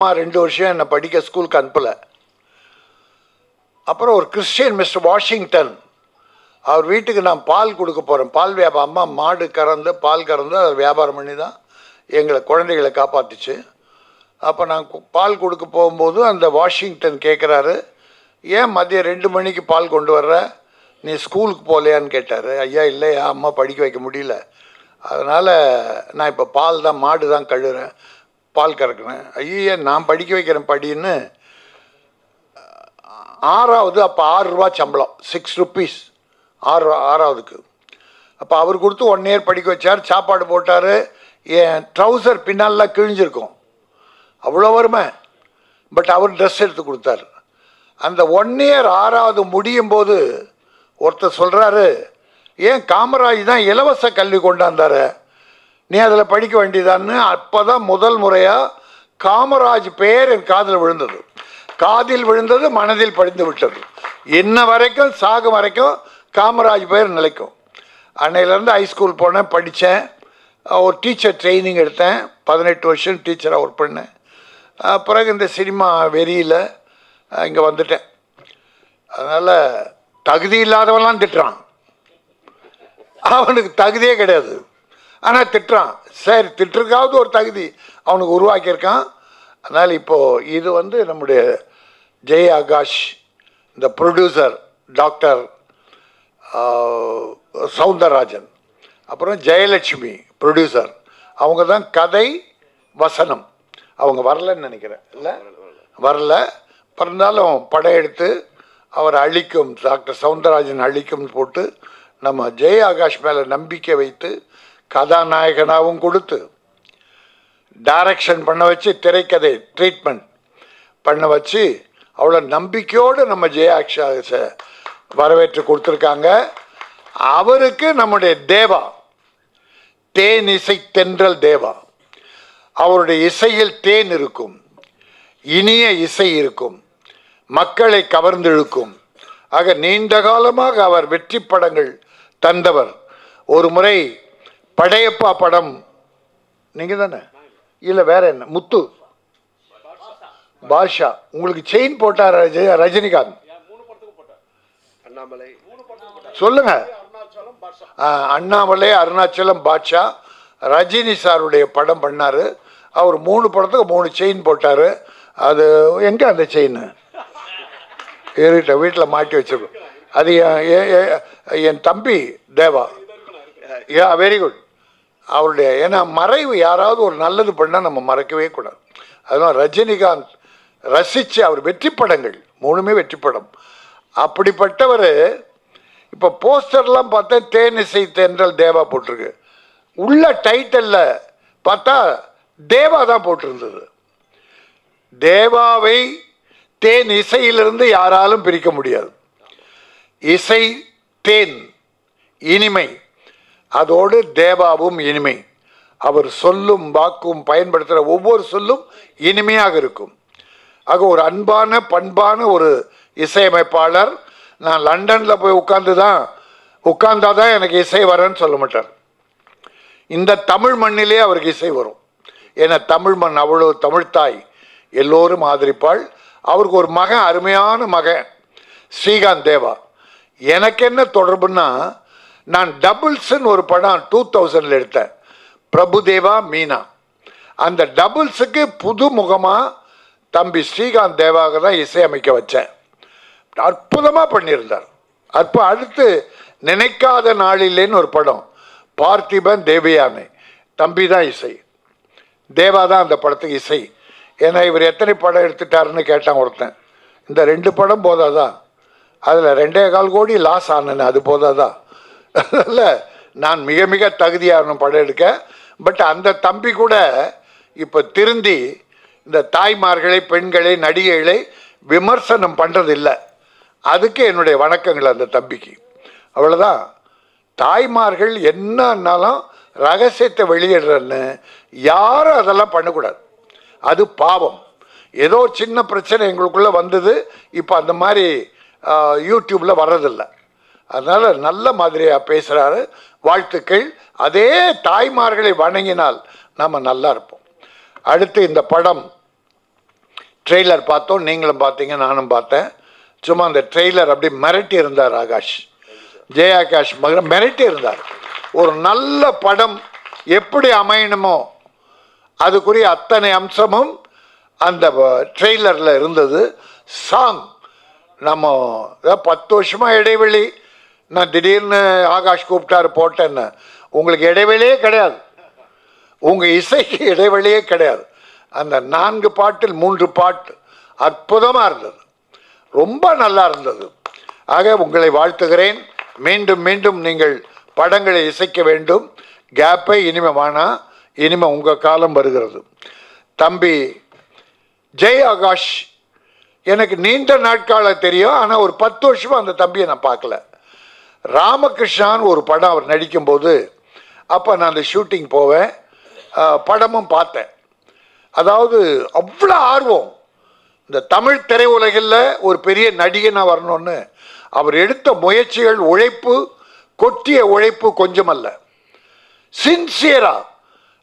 அம்மா ரெண்டு வருஷம் என்னை படிக்க ஸ்கூலுக்கு அனுப்பலை. அப்புறம் ஒரு கிறிஸ்டியன் மிஸ்டர் வாஷிங்டன் அவர் வீட்டுக்கு நான் பால் கொடுக்க போகிறேன் பால் வியாபாரம் அம்மா மாடு கறந்து பால் கறந்து அதை வியாபாரம் பண்ணி தான் எங்களை குழந்தைகளை காப்பாற்றுச்சு அப்போ நான் பால் கொடுக்க போகும்போது அந்த வாஷிங்டன் கேட்குறாரு ஏன் மதியம் ரெண்டு மணிக்கு பால் கொண்டு வர்ற? நீ ஸ்கூலுக்கு போகலையான்னு கேட்டார். ஐயா இல்லையா அம்மா படிக்க வைக்க முடியல. அதனால் நான் இப்போ பால் தான் மாடு தான் கழுவுறேன். பால் கறக்குனேன் ஐயா நான் படிக்க வைக்கிறேன் படின்னு ஆறாவது அப்போ ஆறு ரூபா சம்பளம் சிக்ஸ் ருப்பீஸ் ஆறு ஆறாவதுக்கு. அப்போ அவர் கொடுத்து ஒன் இயர் படிக்க வச்சார் சாப்பாடு போட்டார். என் ட்ரௌசர் பின்னால்லாம் கிழிஞ்சிருக்கும். அவ்வளோ வருமே பட் அவர் ட்ரெஸ் எடுத்து கொடுத்தாரு. அந்த ஒன் இயர் ஆறாவது முடியும் போது ஒருத்தர் சொல்கிறாரு ஏன் காமராஜ் தான் இலவச கல்வி கொண்டாந்தாரு? நீ அதில் படிக்க வேண்டியதான்னு அப்போ தான் முதல் முறையாக காமராஜ் பெயர் என் காதில் விழுந்தது. காதில் விழுந்தது மனதில் படிந்து விட்டது. இன்ன வரைக்கும் சாகும் வரைக்கும் காமராஜ் பெயர் நிலைக்கும். அன்னையிலேருந்து ஹைஸ்கூல் போனேன் படித்தேன் ஒரு டீச்சர் ட்ரைனிங் எடுத்தேன். பதினெட்டு வருஷம் டீச்சராக ஒர்க் பண்ணேன். பிறகு இந்த சினிமா வெறியில் இங்கே வந்துட்டேன். அதனால் தகுதி இல்லாதவன்லாம் திட்டுறான். அவனுக்கு தகுதியே கிடையாது. ஆனால் திட்டுறான். சரி திட்டுறதுக்காவது ஒரு தகுதி. அவனுக்கு உருவாக்கியிருக்கான். அதனால் இப்போது இது வந்து நம்முடைய ஜெய் ஆகாஷ் இந்த ப்ரொடியூசர் டாக்டர் சவுந்தரராஜன். அப்புறம் ஜெயலட்சுமி ப்ரொடியூசர் அவங்க தான் கதை வசனம். அவங்க வரலன்னு நினைக்கிறேன். இல்லை? வரல. பிறந்தாலும் படம் எடுத்து அவர் அழிக்கும் டாக்டர் சவுந்தரராஜன் அழிக்கும்னு போட்டு நம்ம ஜெய ஆகாஷ் மேலே நம்பிக்கை வைத்து கதாநாயகனாகவும் கொடுத்து டைரக்ஷன் பண்ண வச்சு திரைக்கதை ட்ரீட்மெண்ட் பண்ண வச்சு அவ்வளோ நம்பிக்கையோடு நம்ம ஜெய வரவேற்று கொடுத்துருக்காங்க. அவருக்கு நம்முடைய தேவா தேன் இசை தென்றல் தேவா. அவருடைய இசையில் தேன் இருக்கும் இனிய இசை இருக்கும் மக்களை கவர்ந்திழுக்கும். ஆக நீண்ட காலமாக அவர் வெற்றி படங்கள் தந்தவர். ஒரு முறை படையப்பா படம். நீங்க தானே? இல்லை வேற என்ன? முத்து. பாஷா உங்களுக்கு செயின் போட்டார் ரஜ- ரஜினிகாந்த்? சொல்லுங்க. அண்ணாமலை அருணாச்சலம் பாட்ஷா. ரஜினி சாருடைய படம் பண்ணாரு. அவர் மூணு படத்துக்கு மூணு செயின் போட்டாரு. அது எங்க அந்த செயின் ஏறிட்ட வீட்டில் மாட்டி வச்சிருக்கோம். அது என் தம்பி தேவா. யா வெரி குட் அவருடைய ஏன்னா மறைவு யாராவது ஒரு நல்லது பண்ணால் நம்ம மறக்கவே கூடாது. அதனால் ரஜினிகாந்த் ரசித்து அவர் வெற்றி படங்கள் மூணுமே வெற்றி படம். அப்படிப்பட்டவர் இப்போ போஸ்டர்லாம் பார்த்தா தேனிசை தென்றல் தேவா போட்டிருக்கு. உள்ள டைட்டிலில் பார்த்தா தேவா தான் போட்டிருந்தது. தேவாவை தேன் இசையிலிருந்து யாராலும் பிரிக்க முடியாது. இசை தேன் இனிமை அதோடு தேவாவும் இனிமை. அவர் சொல்லும் வாக்கும் பயன்படுத்துகிற ஒவ்வொரு சொல்லும் இனிமையாக இருக்கும். ஆக ஒரு அன்பான பண்பான ஒரு இசையமைப்பாளர் நான் லண்டனில் போய் உட்கார்ந்து தான் உட்கார்ந்தா தான் எனக்கு இசை வரேன்னு சொல்ல மாட்டார். இந்த தமிழ் மண்ணிலே அவருக்கு இசை வரும். ஏன்னா தமிழ் மண் அவ்வளோ தமிழ்த்தாய் எல்லோரும் ஆதரிப்பாள். அவருக்கு ஒரு மகன் அருமையான மகன் ஸ்ரீகாந்த் தேவா. எனக்கு என்ன தொடர்புன்னா நான் டபுள்ஸ்ன்னு ஒரு படம் டூ தௌசண்டில் எடுத்தேன். பிரபுதேவா மீனா. அந்த டபுள்ஸுக்கு புது முகமாக தம்பி ஸ்ரீகாந்த் தேவாக தான் இசையமைக்க வச்சேன். அற்புதமாக பண்ணியிருந்தார். அப்போ அடுத்து நினைக்காத நாளிலேன்னு ஒரு படம் பார்த்திபன் தேவயானை. தம்பி தான் இசை. தேவா தான் அந்த படத்துக்கு இசை. ஏன்னா இவர் எத்தனை படம் எடுத்துட்டாருன்னு கேட்டான் ஒருத்தன். இந்த ரெண்டு படம் போதாதா? அதில் ரெண்டே கால் கோடி லாஸ் ஆனேன் அது போதாதான் அதனால் நான் மிக மிக தகுதியாகணும் படம் எடுக்க. பட் அந்த தம்பி கூட இப்போ திருந்தி இந்த தாய்மார்களை பெண்களை நடிகைகளை விமர்சனம் பண்ணுறதில்லை அதுக்கு என்னுடைய வணக்கங்கள் அந்த தம்பிக்கு. அவ்வளோதான் தாய்மார்கள் என்னன்னாலும் ரகசியத்தை வெளியிடுறன்னு யாரும் அதெல்லாம் பண்ணக்கூடாது. அது பாவம். ஏதோ சின்ன பிரச்சனை எங்களுக்குள்ளே வந்தது. இப்போ அந்த மாதிரி யூடியூப்பில் வர்றதில்லை. அதனால் நல்ல மாதிரியாக பேசுகிறாரு வாழ்த்துக்கள். அதே தாய்மார்களை வணங்கினால் நாம் நல்லா இருப்போம். அடுத்து இந்த படம். ட்ரெய்லர் பார்த்தோம். நீங்களும் பார்த்தீங்க நானும் பார்த்தேன். சும்மா அந்த ட்ரெய்லர் அப்படி மிரட்டி இருந்தார் ஆகாஷ். ஜெய ஆகாஷ் மகன் மிரட்டி இருந்தார். ஒரு நல்ல படம் எப்படி அமையணுமோ அதுக்குரிய அத்தனை அம்சமும் அந்த ட்ரெய்லரில் இருந்தது. சாங். நம்ம பத்து வருஷமாக இடைவெளி. நான் திடீர்னு ஆகாஷ் கூப்பிட்டாரு போட்டேன்னு. உங்களுக்கு இடைவெளியே கிடையாது. உங்கள் இசைக்கு இடைவெளியே கிடையாது. அந்த நான்கு பாட்டில் மூன்று பாட்டு அற்புதமாக இருந்தது. ரொம்ப நல்லா இருந்தது. ஆக உங்களை வாழ்த்துகிறேன். மீண்டும் மீண்டும் நீங்கள் படங்களை இசைக்க வேண்டும். கேப்பை இனிமே வானா இனிமே உங்கள் காலம் வருகிறது. தம்பி ஜெய் ஆகாஷ் எனக்கு நீண்ட நாட்கால தெரியும். ஆனால் ஒரு பத்து வருஷமா அந்த தம்பியை நான் பார்க்கல. ராமகிருஷ்ணான் ஒரு படம் அவர் நடிக்கும்போது அப்போ நான் அந்த ஷூட்டிங் போவேன். படமும் பார்த்தேன். அதாவது அவ்வளோ ஆர்வம். இந்த தமிழ் திரையுலகில் ஒரு பெரிய நடிகனாக வரணும்னு அவர் எடுத்த முயற்சிகள் உழைப்பு கொட்டிய உழைப்பு கொஞ்சமல்ல. சின்சியரா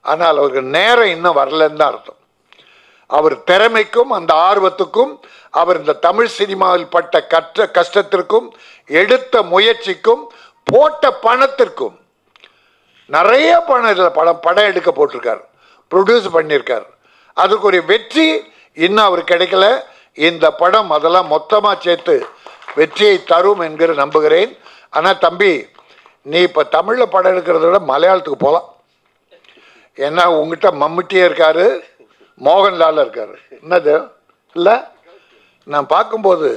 ஆனால் அவருக்கு நேரம் இன்னும் வரலன்னு தான் அர்த்தம். அவர் திறமைக்கும் அந்த ஆர்வத்துக்கும் அவர் இந்த தமிழ் சினிமாவில் பட்ட கற்ற கஷ்டத்திற்கும் எடுத்த முயற்சிக்கும் போட்ட பணத்திற்கும் நிறைய பணம் இதில் படம் படம் எடுக்க போட்டிருக்கார். ப்ரொடியூஸ் பண்ணியிருக்கார். அதுக்கு ஒரு வெற்றி இன்னும் அவர் கிடைக்கல. இந்த படம் அதெல்லாம் மொத்தமாக சேர்த்து வெற்றியை தரும் என்கிற நம்புகிறேன். ஆனால் தம்பி நீ இப்போ தமிழில் படம் எடுக்கிறத விட மலையாளத்துக்கு போகலாம் ஏன்னா உங்ககிட்ட மம்முட்டியே இருக்காரு. மோகன்லால் இருக்கார். என்னது? இல்லை? நான் பார்க்கும்போது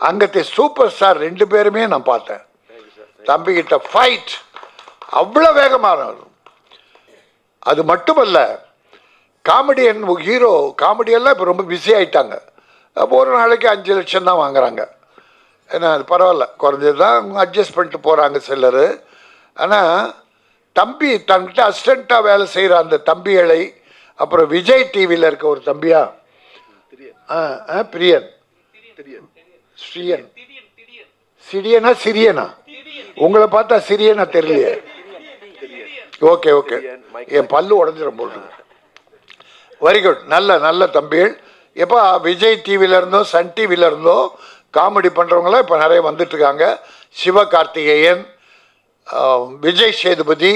அங்கத்தை சூப்பர் ஸ்டார் ரெண்டு பேருமே நான் பார்த்தேன். தம்பிக்கிட்ட ஃபைட் அவ்வளோ வேகமாக அது மட்டுமல்ல காமெடியன் ஹீரோ காமெடியெல்லாம் இப்போ ரொம்ப பிஸி ஆகிட்டாங்க அப்போ ஒரு நாளைக்கு அஞ்சு லட்சம் தான் வாங்குறாங்க. ஏன்னா அது பரவாயில்ல. குறைஞ்சது தான் அட்ஜஸ்ட் பண்ணிட்டு போகிறாங்க சிலர். ஆனால் தம்பி தன்கிட்ட அசிஸ்டண்ட்டாக வேலை செய்கிற அந்த தம்பிகளை அப்புறம் விஜய் டிவியில் இருக்க ஒரு தம்பியா? ஆ ஆ பிரியன். ஸ்ரீயன். சிறியனா சிறியனா? உங்களை பார்த்தா சிறியனா தெரியலையே. Okay okay. என் பல்லு உடஞ்சிரும் போட்டு வெரி குட் நல்ல நல்ல தம்பிகள் எப்போ விஜய் டிவில இருந்தோ சன் டிவில இருந்தோ காமெடி பண்ணுறவங்களாம் இப்போ நிறைய வந்துட்டுருக்காங்க. சிவ சிவகார்த்திகேயன் விஜய் சேதுபதி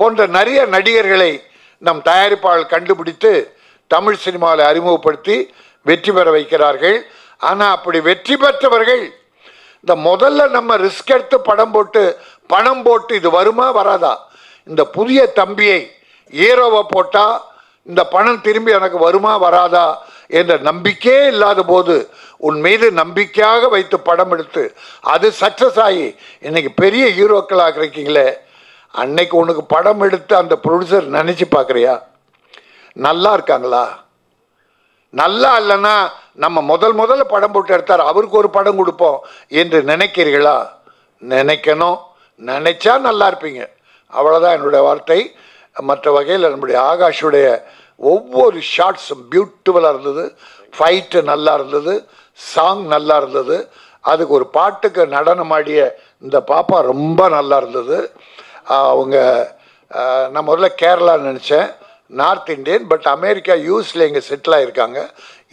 போன்ற நிறைய நடிகர்களை நம் தயாரிப்பாளர் கண்டுபிடித்து தமிழ் சினிமாவில் அறிமுகப்படுத்தி வெற்றி பெற வைக்கிறார்கள். ஆனால் அப்படி வெற்றி பெற்றவர்கள் இந்த முதல்ல நம்ம ரிஸ்க் எடுத்து படம் போட்டு பணம் போட்டு இது வருமா வராதா? இந்த புதிய தம்பியை ஹீரோவை போட்டால் இந்த பணம் திரும்பி எனக்கு வருமா வராதா? என்ற நம்பிக்கையே இல்லாத போது உன் மீது நம்பிக்கையாக வைத்து படம் எடுத்து அது சக்ஸஸ் ஆகி இன்னைக்கு பெரிய ஹீரோக்களாக இருக்கீங்களே அன்னைக்கு உனக்கு படம் எடுத்து அந்த ப்ரொடியூசர் நினச்சி பார்க்குறியா? நல்லா இருக்காங்களா? நல்லா இல்லைன்னா நம்ம முதல் முதல்ல படம் போட்டு எடுத்தார் அவருக்கு ஒரு படம் கொடுப்போம் என்று நினைக்கிறீர்களா? நினைக்கணும். நினைச்சா நல்லா இருப்பீங்க. அவ்வளோதான் என்னுடைய வார்த்தை. மற்ற வகையில் நம்முடைய ஆகாஷுடைய ஒவ்வொரு ஷார்ட்ஸும் பியூட்டிஃபுல்லாக இருந்தது. ஃபைட்டு நல்லா இருந்தது. சாங் நல்லா இருந்தது. அதுக்கு ஒரு பாட்டுக்கு நடனம் ஆடிய இந்த பாப்பா ரொம்ப நல்லா இருந்தது. அவங்க நான் முதல்ல கேரளா நினச்சேன். நார்த் இந்தியன் பட் அமெரிக்கா யூஎஸில் இங்கே செட்டில் ஆகிருக்காங்க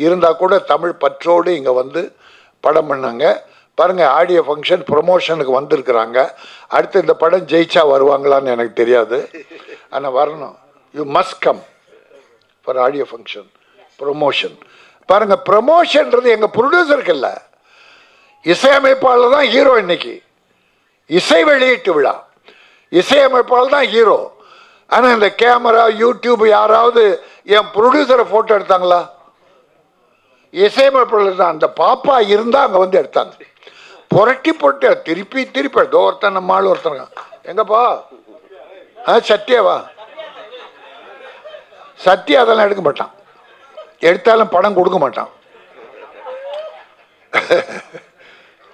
இருந்தால் கூட தமிழ் பற்றோடு இங்கே வந்து படம் பண்ணாங்க. பாருங்கள் ஆடியோ ஃபங்க்ஷன் ப்ரொமோஷனுக்கு வந்திருக்கிறாங்க. அடுத்து இந்த படம் ஜெயிச்சா வருவாங்களான்னு எனக்கு தெரியாது. ஆனால் வரணும். You must come for audio function promotion பாருங்கள் ப்ரொமோஷன்றது எங்கள் ப்ரொடியூசருக்கு இல்லை. இசையமைப்பாளர் தான் ஹீரோ இன்னைக்கு. இசை வெளியீட்டு விழா. இசையமைப்பால் தான் ஹீரோ ஆனால் இந்த கேமரா யூடியூப் யாராவது என் ப்ரொடியூசரை ஃபோட்டோ எடுத்தாங்களா? இசையமைப்பாளர் தான் அந்த பாப்பா இருந்தால் அங்கே வந்து எடுத்தாங்க. புரட்டி போட்டு திருப்பி திருப்பி ஏதோ ஒருத்தன் நம்ம ஆள் ஒருத்தன் எங்கப்பா? ஆ சத்யாவா சத்யா அதெல்லாம் எடுக்க மாட்டான். எடுத்தாலும் படம் கொடுக்க மாட்டான்.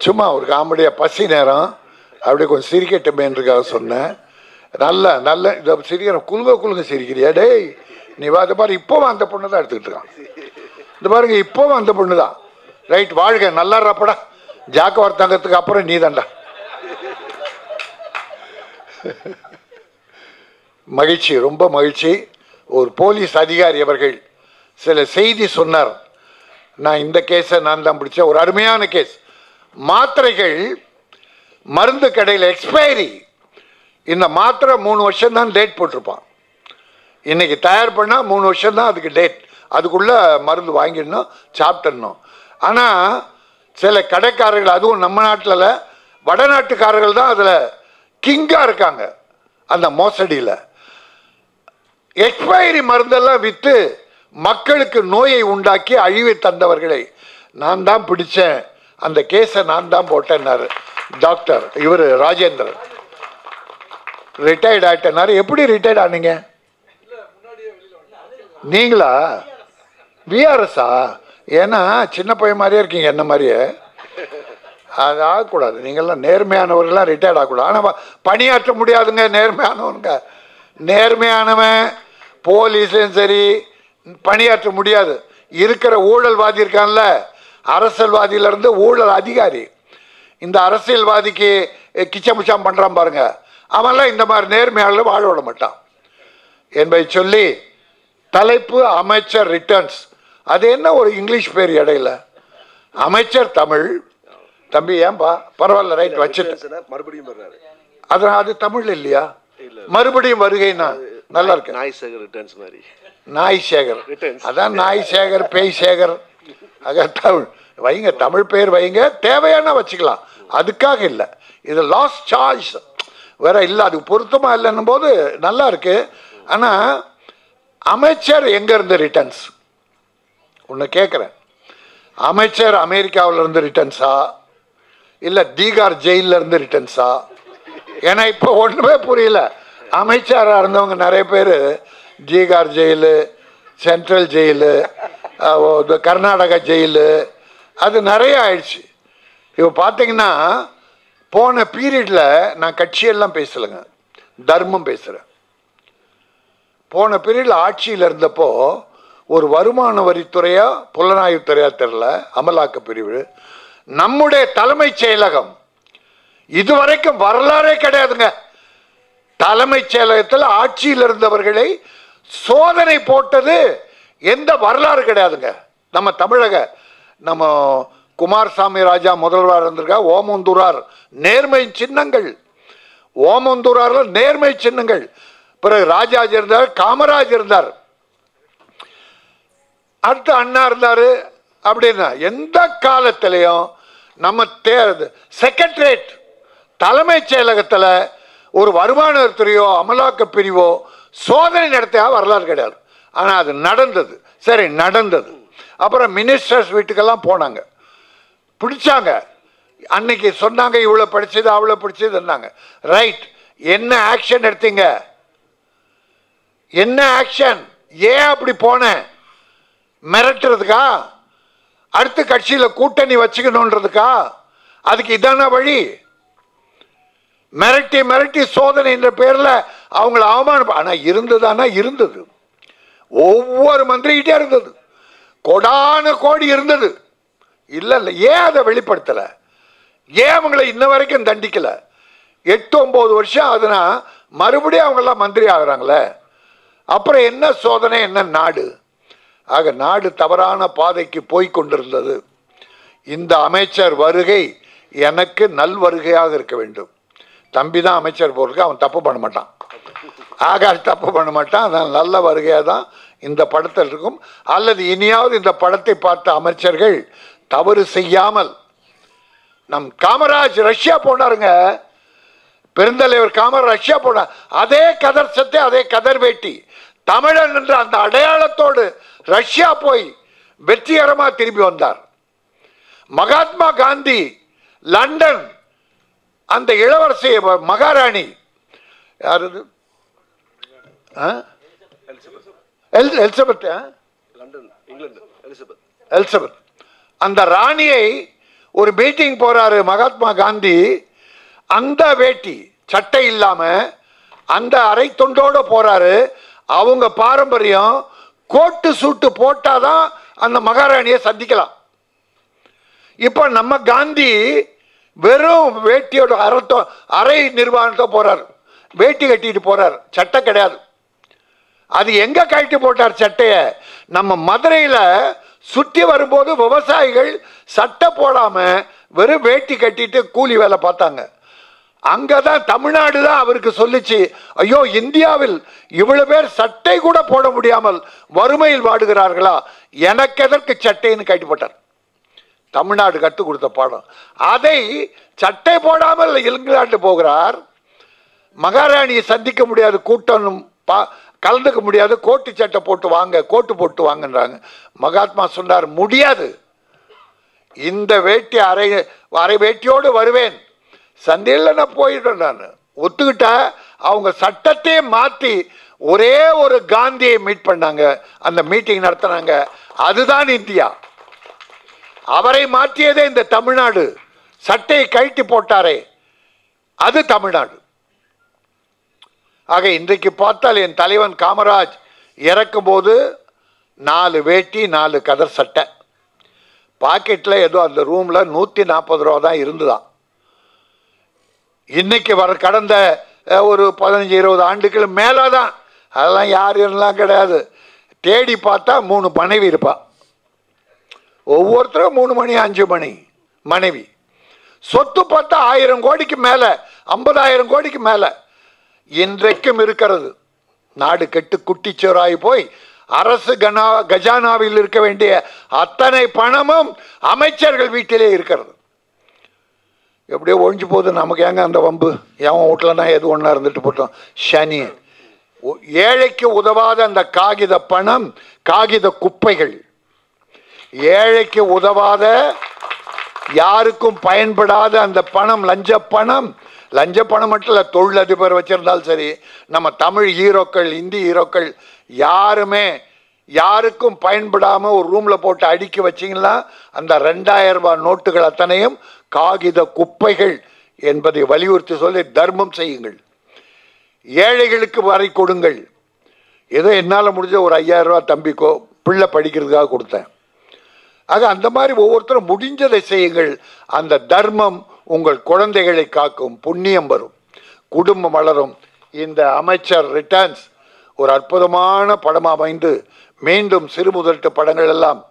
சும்மா ஒரு காமெடியாக பசி நேரம். அப்படியே கொஞ்சம் சிரிக்கட்டுமேன்றதுக்காக சொன்னேன். நல்ல நல்ல இதை சிரிக்கிற குலுங்க குலுங்க சிரிக்கிறியா? டேய் நீ வா இந்த பாரு இப்போவும் அந்த பொண்ணு தான் எடுத்துக்கிட்டு இருக்கான் இந்த பாருங்க இப்போவும் அந்த பொண்ணு தான் ரைட் வாழ்க நல்லா இருப்படா ஜாக்க வர்த்தங்கத்துக்கு அப்புறம் நீ தான்டா மகிழ்ச்சி ரொம்ப மகிழ்ச்சி. ஒரு போலீஸ் அதிகாரி அவர்கள் சில செய்தி சொன்னார். நான் இந்த கேஸை நான் தான் பிடிச்சேன். ஒரு அருமையான கேஸ். மாத்திரைகள் மருந்து கடையில் எக்ஸ்பைரி இந்த மாத்திரை மூணு வருஷம் தான் டேட் போட்டிருப்பான். இன்னைக்கு தயார் பண்ணால் மூணு வருஷம் தான் அதுக்கு டேட் அதுக்குள்ளே மருந்து வாங்கிடணும் சாப்பிட்டுடணும். ஆனால் சில கடைக்காரர்கள் அதுவும் நம்ம நாட்டில் வடநாட்டுக்காரர்கள் தான் அதில் கிங்காக இருக்காங்க அந்த மோசடியில். எக்ஸ்பைரி மருந்தெல்லாம் விற்று மக்களுக்கு நோயை உண்டாக்கி அழிவை தந்தவர்களை நான் தான் பிடிச்சேன். அந்த கேஸை நான் தான் போட்டேன்னாரு. டாக்டர் இவர் ராஜேந்திரன். ரிட்டையர்ட் ஆயிட்டேனாரு. எப்படி ரிட்டையர்ட் ஆனீங்க? நீங்களா? விஆர்எஸ்ஸா ஏன்னா சின்ன பையன் மாதிரியே இருக்கீங்க என்ன மாதிரியே? அது ஆகக்கூடாது. நீங்கள்லாம் நேர்மையானவர்கள்லாம் ரிட்டையர்ட் ஆகக்கூடாது. ஆனால் பணியாற்ற முடியாதுங்க நேர்மையானவனுங்க. நேர்மையானவன் போலீஸும் சரி பணியாற்ற முடியாது. இருக்கிற ஊழல்வாதி இருக்கான்ல அரசியல்வாதியிலேருந்து ஊழல் அதிகாரி. இந்த அரசியல்வாதிக்கு கிச்சமுச்சாம் பண்ணுறான் பாருங்க. அவன்லாம் இந்த மாதிரி நேர்மையாளர் வாழ விட மாட்டான். என்பதை சொல்லி தலைப்பு அமைச்சர் ரிட்டர்ன்ஸ். அது என்ன ஒரு இங்கிலீஷ் பேர் இடையில? அமைச்சர் தமிழ். தம்பி ஏன்பா? பரவாயில்ல ரைட் வச்சுட்டு. மறுபடியும் வர்றாரு. அது தமிழ் இல்லையா? இல்ல. மறுபடியும் வருகைனா நல்லா இருக்கு. நாய் சேகர் ரிட்டர்ன்ஸ் மாதிரி. நாய் சேகர். அதான் நாய் சேகர் பேய் சேகர். ஆக தமிழ். வைங்க தமிழ் பேர் வைங்க. தேவையான வச்சுக்கலாம். அதுக்காக இல்லை. இது லாஸ்ட் சாய்ஸ் வேற இல்லை அது பொருத்தமாக இல்லைன்னும் போது நல்லா இருக்கு. ஆனால் அமைச்சர் எங்கேருந்து ரிட்டர்ன்ஸ் ஒன்று கேட்குறேன் அமைச்சர் அமெரிக்காவில் இருந்து ரிட்டர்ன்ஸா இல்லை தீகார் ஜெயிலில் இருந்து ரிட்டர்ன்ஸா ஏன்னா இப்போ ஒன்றுமே புரியல. அமைச்சராக இருந்தவங்க நிறைய பேர் Tihar jail central jail Karnataka jail அது நிறைய ஆயிடுச்சு. இப்போ பார்த்தீங்கன்னா போன பீரியடில் நான் கட்சியெல்லாம் பேசலைங்க. தர்மம் பேசுகிறேன் போன பீரியடில் ஆட்சியில் இருந்தப்போ ஒரு வருமான வரித்துறையா புலனாய்வுத்துறையா தெரில அமலாக்க பிரிவு. நம்முடைய தலைமைச் செயலகம் இதுவரைக்கும் வரலாறே கிடையாதுங்க. தலைமைச் செயலகத்தில் ஆட்சியில் இருந்தவர்களை சோதனை போட்டது எந்த வரலாறு கிடையாதுங்க. நம்ம தமிழக நம்ம குமாரசாமி ராஜா முதல்வர் இருந்திருக்கா ஓமந்தூரார் நேர்மை சின்னங்கள். ஓமந்தூரார்ல நேர்மை சின்னங்கள். பிறகு ராஜாஜி இருந்தார் காமராஜ் இருந்தார். அடுத்து அண்ணா இருந்தார் அப்படின்னா எந்த காலத்திலையும் நம்ம தே செக்ரட்டரியேட் தலைமைச் செயலகத்தில் ஒரு வருமானத்துறையோ அமலாக்க பிரிவோ சோதனை நடத்தியா வரலாறு கிடையாது. ஆனால் அது நடந்தது. சரி நடந்தது. அப்புறம் மினிஸ்டர்ஸ் வீட்டுக்கெல்லாம் போனாங்க. பிடிச்சாங்க. அன்னைக்கு சொன்னாங்க இவ்வளோ படிச்சது அவ்வளோ படிச்சதுன்னாங்க. ரைட் என்ன ஆக்ஷன் எடுத்தீங்க? என்ன ஆக்ஷன் ஏன் அப்படி போனேன் மிரட்டுறதுக்கா? அடுத்த கட்சியில் கூட்டணி வச்சுக்கணுன்றதுக்கா? அதுக்கு இதான வழி? மிரட்டி மிரட்டி சோதனை என்ற பேரில் அவங்கள அவமானம் ஆனால் இருந்ததானா இருந்தது. ஒவ்வொரு மந்திரிகிட்டே இருந்தது. கொடான கோடி இருந்தது. இல்லை இல்லை ஏன் அதை வெளிப்படுத்தலை? ஏன் அவங்கள இன்ன வரைக்கும் தண்டிக்கலை? எட்டு ஒம்பது வருஷம் ஆகுதுன்னா மறுபடியும் அவங்களாம் மந்திரி ஆகுறாங்களே? அப்புறம் என்ன சோதனை என்ன நாடு? ஆக நாடு தவறான பாதைக்கு போய் கொண்டிருந்தது. இந்த அமைச்சர் வருகை எனக்கு நல் வருகையாக இருக்க வேண்டும். தம்பி தான் அமைச்சர் போருக்கு அவன் தப்பு பண்ண மாட்டான். ஆகாஷ் தப்பு பண்ண மாட்டான். அதான் நல்ல வருகையாக தான் இந்த படத்தில் இருக்கும். அல்லது இனியாவது இந்த படத்தை பார்த்த அமைச்சர்கள் தவறு செய்யாமல். நம் காமராஜ் ரஷ்யா போனாருங்க. பெருந்தலைவர் காமராஜ் ரஷ்யா போனார். அதே கதர் சத்தை அதே கதர் வேட்டி. தமிழன் என்ற அந்த அடையாளத்தோடு ரஷ்யா போய் வெற்றிகரமாக திரும்பி வந்தார். மகாத்மா காந்தி லண்டன் அந்த இளவரசி மகாராணி யார் ஆ? L- Elizabeth? London England Elizabeth. Elizabeth. அந்த ராணியை ஒரு மீட்டிங் போறாரு மகாத்மா காந்தி. அந்த வேட்டி சட்டை இல்லாம அந்த அரை தொண்டோட போறாரு. அவங்க பாரம்பரியம் கோட்டு சூட்டு போட்டாதான் அந்த மகாராணியை சந்திக்கலாம். இப்போ நம்ம காந்தி வெறும் வேட்டியோட அறத்தோ அரை நிர்வாணத்தோ போறார். வேட்டி கட்டிட்டு போறார். சட்டை கிடையாது. அது எங்க கழட்டி போட்டார் சட்டைய? நம்ம மதுரையில சுற்றி வரும்போது விவசாயிகள் சட்டை போடாம வெறும் வேட்டி கட்டிட்டு கூலி வேலை பார்த்தாங்க. அங்கதான் தமிழ்நாடு தான் அவருக்கு சொல்லிச்சு ஐயோ இந்தியாவில் இவ்வளவு பேர் சட்டை கூட போட முடியாமல் வறுமையில் வாடுகிறார்களா? எனக்கு எதற்கு சட்டைன்னு கேட்டுப்பட்டார் தமிழ்நாடு கற்றுக் கொடுத்த பாடம். அதை சட்டை போடாமல் இங்கிலாந்து போகிறார். மகாராணியை சந்திக்க முடியாத கூட்டம் பா- கலந்துக்க முடியாது கோட்டு சட்டை போட்டு வாங்க கோட்டு போட்டு வாங்கன்றாங்க. மகாத்மா சொன்னார் முடியாது. இந்த வேட்டி அரை அரை வேட்டியோடு வருவேன். சந்தையில் நான் போயிடுறேன் நான். ஒத்துக்கிட்டா அவங்க சட்டத்தையே மாற்றி ஒரே ஒரு காந்தியை மீட் பண்ணாங்க. அந்த மீட்டிங் நடத்தினாங்க. அதுதான் இந்தியா. அவரை மாற்றியதே இந்த தமிழ்நாடு. சட்டையை கழட்டி போட்டாரே. அது தமிழ்நாடு. ஆக இன்றைக்கு பார்த்தால் என் தலைவன் காமராஜ் இறக்கும்போது நாலு வேட்டி நாலு கதர் சட்டை. பாக்கெட்டில் ஏதோ அந்த ரூமில் நூற்றி நாற்பது ரூபா தான் இருந்துதான். இன்றைக்கி வர கடந்த ஒரு பதினஞ்சு இருபது ஆண்டுகள் மேலே தான் அதெல்லாம் யாருலாம் கிடையாது. தேடி பார்த்தா மூணு மனைவி இருப்பான் ஒவ்வொருத்தரும் மூணு மணி அஞ்சு மணி மனைவி. சொத்து பார்த்தா ஆயிரம் கோடிக்கு மேலே ஐம்பதாயிரம் கோடிக்கு மேலே. இன்றைக்கும் இருக்கிறது. நாடு கெட்டு குட்டிச்சோராய் போய் அரசு கனா கஜானாவில் இருக்க வேண்டிய அத்தனை பணமும் அமைச்சர்கள் வீட்டிலே இருக்கிறது. எப்படியோ ஒழிஞ்சு போகுது. நமக்கு ஏங்க அந்த வம்பு? எவன் வீட்டிலனா எது ஒன்றா இருந்துட்டு போட்டோம். சனி. ஒ- ஏழைக்கு உதவாத அந்த காகித பணம் காகித குப்பைகள். ஏழைக்கு உதவாத யாருக்கும் பயன்படாத அந்த பணம் லஞ்ச பணம் லஞ்ச பணம் மட்டும் இல்லை தொழிலதிபர் வச்சுருந்தாலும் சரி நம்ம தமிழ் ஹீரோக்கள் இந்தி ஹீரோக்கள் யாருமே யாருக்கும் பயன்படாமல் ஒரு ரூமில் போட்டு அடுக்கி வச்சீங்கன்னா அந்த ரெண்டாயிரம் ரூபாய் நோட்டுகள் அத்தனையும் காகித குப்பைகள் என்பதை வலியுறுத்தி சொல்லி தர்மம் செய்யுங்கள். ஏழைகளுக்கு வரை கொடுங்கள். ஏதோ என்னால் முடிஞ்ச ஒரு ஐயாயிரம் ரூபா தம்பிக்கோ பிள்ளை படிக்கிறதுக்காக கொடுத்தேன். ஆக அந்த மாதிரி ஒவ்வொருத்தரும் முடிஞ்சதை செய்யுங்கள். அந்த தர்மம் உங்கள் குழந்தைகளை காக்கும் புண்ணியம் வரும். குடும்பம் வளரும். இந்த அமைச்சர் ரிட்டர்ன்ஸ் ஒரு அற்புதமான படமாக அமைந்து மீண்டும் சிறு முதலீட்டு படங்கள் எல்லாம்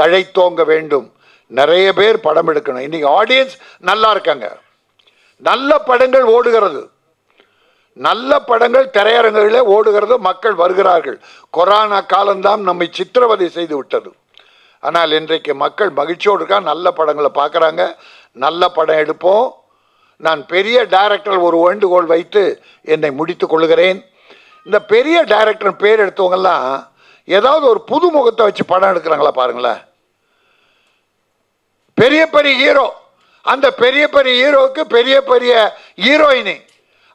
தழைத்தோங்க வேண்டும். நிறைய பேர் படம் எடுக்கணும். இன்னைக்கு ஆடியன்ஸ் நல்லா இருக்காங்க. நல்ல படங்கள் ஓடுகிறது. நல்ல படங்கள் திரையரங்குகளில் ஓடுகிறது. மக்கள் வருகிறார்கள். கொரோனா காலம்தான் நம்மை சித்திரவதை செய்து விட்டது. ஆனால் இன்றைக்கு மக்கள் மகிழ்ச்சியோடு இருக்கா நல்ல படங்களை பார்க்குறாங்க. நல்ல படம் எடுப்போம். நான் பெரிய டைரக்டர் ஒரு வேண்டுகோள் வைத்து என்னை முடித்து கொள்கிறேன். இந்த பெரிய டைரக்டர் பேர் எடுத்தவங்கெல்லாம் ஏதாவது ஒரு புது முகத்தை வச்சு படம் எடுக்கிறாங்களா பாருங்களேன். பெரிய பெரிய ஹீரோ அந்த பெரிய பெரிய ஹீரோவுக்கு பெரிய பெரிய ஹீரோயினி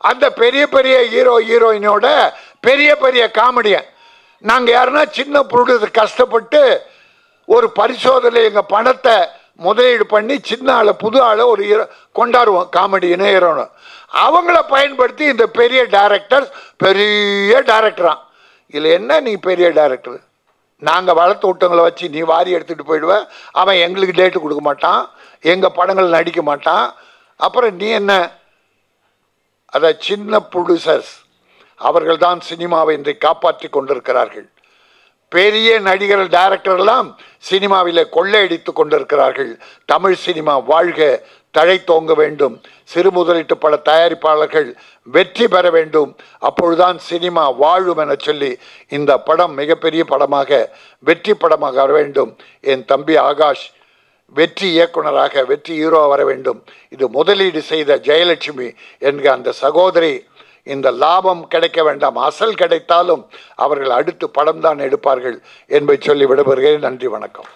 அந்த பெரிய பெரிய ஹீரோ ஹீரோயினோட பெரிய பெரிய காமெடியன் நாங்கள் யாருன்னா சின்ன பொருள் கஷ்டப்பட்டு ஒரு பரிசோதனை எங்கள் பணத்தை முதலீடு பண்ணி சின்ன ஆளை புது ஆளை ஒரு ஹீரோ கொண்டாடுவோம் காமெடின்னு ஹீரோன்னு அவங்கள பயன்படுத்தி இந்த பெரிய டைரக்டர் பெரிய டைரக்டரான் இதில் என்ன நீ பெரிய டேரக்டர்? நாங்கள் வளர்த்து விட்டவங்களை வச்சு நீ வாரி எடுத்துகிட்டு போயிடுவேன் அவன் எங்களுக்கு டேட்டு கொடுக்க மாட்டான். எங்கள் படங்கள் நடிக்க மாட்டான். அப்புறம் நீ என்ன? அதான் சின்ன ப்ரொடியூசர்ஸ் அவர்கள் தான் சினிமாவை இன்றை காப்பாற்றி கொண்டிருக்கிறார்கள். பெரிய நடிகர்கள் டைரக்டர் எல்லாம் சினிமாவிலே கொள்ளையடித்து கொண்டிருக்கிறார்கள். தமிழ் சினிமா வாழ்க தழைத்தோங்க வேண்டும். சிறு முதலீட்டு பல தயாரிப்பாளர்கள் வெற்றி பெற வேண்டும். அப்பொழுதுதான் சினிமா வாழும் என சொல்லி இந்த படம் மிகப்பெரிய படமாக வெற்றி படமாக வர வேண்டும். என் தம்பி ஆகாஷ் வெற்றி இயக்குனராக வெற்றி ஹீரோ வர வேண்டும். இது முதலீடு செய்த ஜெயலட்சுமி என்கிற அந்த சகோதரி இந்த லாபம் கிடைக்க வேண்டாம் அசல் கிடைத்தாலும் அவர்கள் அடுத்து படம் தான் எடுப்பார்கள் என்பதை சொல்லி விடுபடுகிறேன் நன்றி வணக்கம்.